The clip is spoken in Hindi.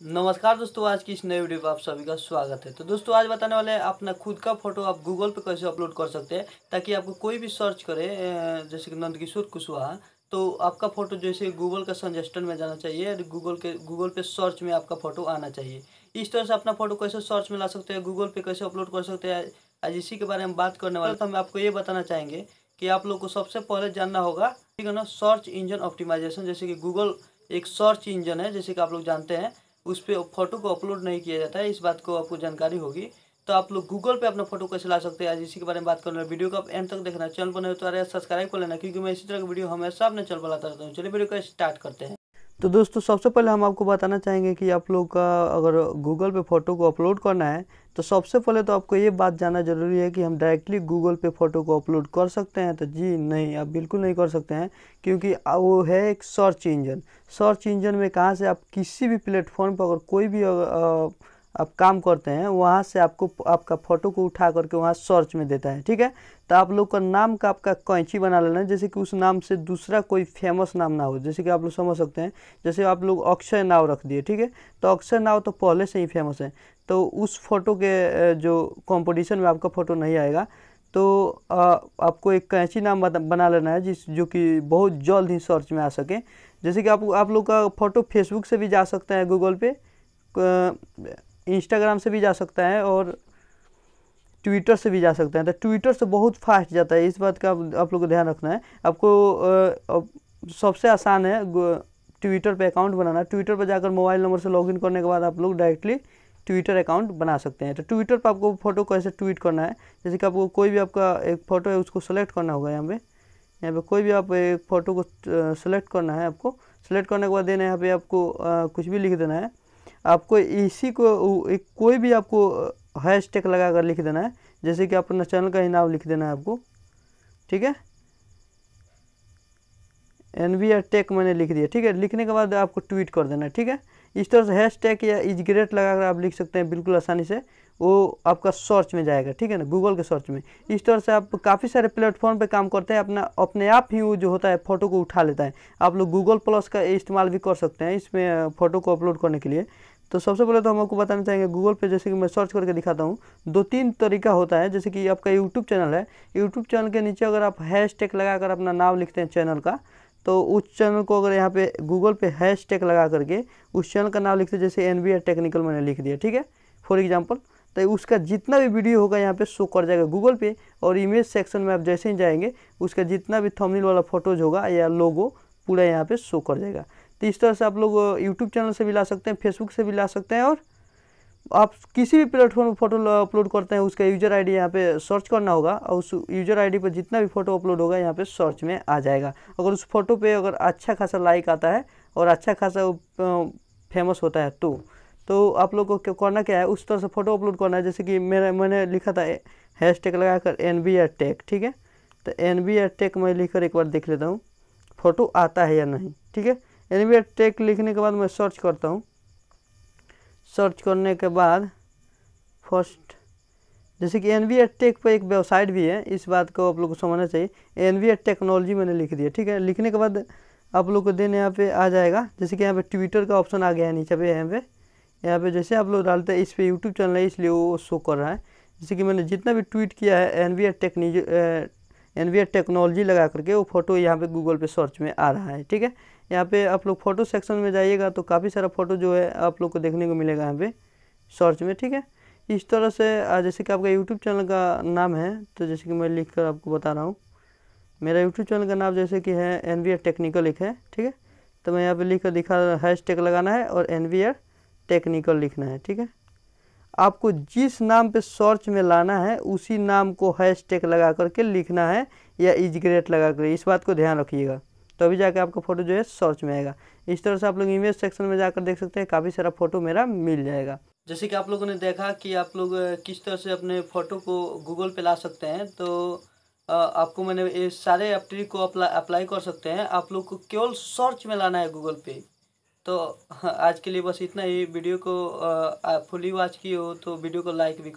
नमस्कार दोस्तों, आज की इस नए वीडियो पर आप सभी का स्वागत है। तो दोस्तों, आज बताने वाले हैं, अपना खुद का फ़ोटो आप गूगल पे कैसे अपलोड कर सकते हैं, ताकि आपको कोई भी सर्च करे जैसे कि नंदकिशोर कुशवाहा तो आपका फ़ोटो जैसे गूगल का सजेस्टन में जाना चाहिए गूगल के, गूगल पे सर्च में आपका फ़ोटो आना चाहिए। इस तरह से अपना फ़ोटो कैसे सर्च में ला सकते हैं, गूगल पे कैसे अपलोड कर सकते हैं, आज इसी के बारे में बात करने वाले तो हम आपको ये बताना चाहेंगे कि आप लोग को सबसे पहले जानना होगा, ठीक है ना, सर्च इंजन ऑप्टिमाइजेशन, जैसे कि गूगल एक सर्च इंजन है, जैसे कि आप लोग जानते हैं। उस पर फ़ोटो को अपलोड नहीं किया जाता है, इस बात को आपको जानकारी होगी। तो आप लोग गूगल पे अपना फ़ोटो कैसे ला सकते हैं? आज इसी के बारे में बात करना वीडियो को आप एंड तक देखना। चैनल पर नहीं तो अरे सब्सक्राइब कर लेना, क्योंकि मैं इसी तरह की वीडियो हमेशा अपने चैनल पर लाता रहता हूँ। चलिए वीडियो को स्टार्ट करते हैं। तो दोस्तों, सबसे पहले हम आपको बताना चाहेंगे कि आप लोग का अगर गूगल पे फ़ोटो को अपलोड करना है तो सबसे पहले तो आपको ये बात जानना ज़रूरी है कि हम डायरेक्टली गूगल पे फ़ोटो को अपलोड कर सकते हैं। तो जी नहीं, आप बिल्कुल नहीं कर सकते हैं, क्योंकि वो है एक सर्च इंजन सर्च इंजन में कहाँ से आप किसी भी प्लेटफॉर्म पर अगर कोई भी आप काम करते हैं वहाँ से आपको आपका फ़ोटो को उठा करके वहाँ सर्च में देता है ठीक है? तो आप लोग का नाम का आपका कैंची बना लेना है जैसे कि उस नाम से दूसरा कोई फ़ेमस नाम ना हो जैसे कि आप लोग समझ सकते हैं। जैसे आप लोग अक्षय नाव रख दिए ठीक है? तो अक्षय नाव तो पहले से ही फ़ेमस है। तो उस फ़ोटो के जो कंपटीशन में आपका फ़ोटो नहीं आएगा तो आ, आपको एक कैंची नाम बना लेना है जिस जो कि बहुत जल्द ही सर्च में आ सके। जैसे कि आप आप लोग का फ़ोटो फेसबुक से भी जा सकता है गूगल पे। इंस्टाग्राम से भी जा सकता है और ट्विटर से भी जा सकते हैं। तो ट्विटर से बहुत फास्ट जाता है इस बात का आप लोग को ध्यान रखना है। आपको सबसे आसान है ट्विटर पे अकाउंट बनाना। ट्विटर पर जाकर मोबाइल नंबर से लॉगिन करने के बाद आप लोग डायरेक्टली ट्विटर अकाउंट बना सकते हैं। तो ट्विटर पर आपको फ़ोटो कैसे ट्वीट करना है? जैसे कि आपको कोई भी आपका एक फ़ोटो है उसको सेलेक्ट करना होगा यहाँ पे। यहाँ पे कोई भी आप एक फ़ोटो को सेलेक्ट करना है आपको। सेलेक्ट करने के बाद देना यहाँ पे आपको आ, कुछ भी लिख देना है। आपको इसी को एक कोई भी आपको हैश टैग लगा कर लिख देना है। जैसे कि अपना चैनल का ही नाम लिख देना है आपको। ठीक है? एन वी आर टेक मैंने लिख दिया। ठीक है? लिखने के बाद आपको ट्वीट कर देना है। ठीक है? इस तरह से हैश टैग या इज़ ग्रेट लगा कर आप लिख सकते हैं बिल्कुल आसानी से। वो आपका सर्च में जाएगा। ठीक है ना? गूगल के सर्च में। इस तरह से आप काफ़ी सारे प्लेटफॉर्म पे काम करते हैं। अपना, अपने आप ही वो जो होता है फ़ोटो को उठा लेता है। आप लोग गूगल प्लस का इस्तेमाल भी कर सकते हैं इसमें फ़ोटो को अपलोड करने के लिए। तो सबसे पहले तो हम आपको बताना चाहेंगे गूगल पे जैसे कि मैं सर्च करके दिखाता हूँ, दो तीन तरीका होता है, जैसे कि आपका यूट्यूब चैनल है। यूट्यूब चैनल के नीचे अगर आप हैश टैग लगा कर अपना नाम लिखते हैं चैनल का तो उस चैनल को अगर यहाँ पे गूगल पे हैश टैग लगा करके उस चैनल का नाम लिखते हैं, जैसे एन टेक्निकल मैंने लिख दिया, ठीक है? फॉर एग्ज़ाम्पल तो उसका जितना भी वीडियो होगा यहाँ पे शो कर जाएगा गूगल पे, और इमेज सेक्शन में आप जैसे ही जाएँगे, उसका जितना भी थंबनेल वाला फ़ोटोज़ होगा या लोगो पूरा यहाँ पे शो कर जाएगा। तो इस तरह से आप लोग यूट्यूब चैनल से भी ला सकते हैं फेसबुक से भी ला सकते हैं और आप किसी भी प्लेटफॉर्म पर फ़ोटो अपलोड करते हैं, उसका यूज़र आईडी यहाँ पे सर्च करना होगा और उस यूज़र आईडी पर जितना भी फ़ोटो अपलोड होगा यहाँ पे सर्च में आ जाएगा। अगर उस फ़ोटो पे अगर अच्छा खासा लाइक आता है और अच्छा खासा फ़ेमस होता है तो तो आप लोग को करना क्या है? उस तरह से फ़ोटो अपलोड करना है। जैसे कि मेरा, मैंने लिखा था हैश टैग लगा कर एन बी ठीक है? तो एन बी मैं लिख कर एक बार देख लेता हूँ फ़ोटो आता है या नहीं, ठीक है? एन बी आर टेक लिखने के बाद मैं सर्च करता हूँ। सर्च करने के बाद फ़र्स्ट जैसे कि एन वी टेक पर एक वेबसाइट भी है, इस बात को आप लोग को समझना चाहिए। एन वी टेक्नोलॉजी मैंने लिख दिया, ठीक है? लिखने के बाद आप लोग को देने यहाँ पे आ जाएगा। जैसे कि यहाँ पे ट्विटर का ऑप्शन आ गया है नीचे पे, यहाँ पे। यहाँ पे जैसे आप लोग डालते हैं, इस पर यूट्यूब चैनल है, इसलिए वो शो कर रहा है। जैसे कि मैंने जितना भी ट्वीट किया है N V technics N V technology लगा करके वो फ़ोटो यहाँ पे गूगल पे सर्च में आ रहा है, ठीक है? यहाँ पे आप लोग फ़ोटो सेक्शन में जाइएगा तो काफ़ी सारा फ़ोटो जो है आप लोग को देखने को मिलेगा यहाँ पे सर्च में, ठीक है? इस तरह से जैसे कि आपका यूट्यूब चैनल का नाम है तो जैसे कि मैं लिख कर आपको बता रहा हूँ। मेरा यूट्यूब चैनल का नाम जैसे कि है एन टेक्निकल लिखा है, ठीक है? तो मैं यहाँ पर लिख कर दिखा हैश लगाना है और एन टेक्निकल लिखना है, ठीक है? आपको जिस नाम पे सर्च में लाना है, उसी नाम को हैश टैग लगा करके लिखना है या इज़ ग्रेट लगा कर इस बात को ध्यान रखिएगा। तो अभी जाकर आपका फ़ोटो जो है सर्च में आएगा। इस तरह से आप लोग इमेज सेक्शन में जाकर देख सकते हैं, काफ़ी सारा फ़ोटो मेरा मिल जाएगा। जैसे कि आप लोगों ने देखा कि आप लोग किस तरह से अपने फ़ोटो को गूगल पे ला सकते हैं तो आपको मैंने ये सारे एप्टी को अप्लाई कर सकते हैं। आप लोग को केवल सर्च में लाना है गूगल पे। तो आज के लिए बस इतना ही। वीडियो को फुली वॉच की हो तो वीडियो को लाइक भी